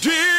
Dear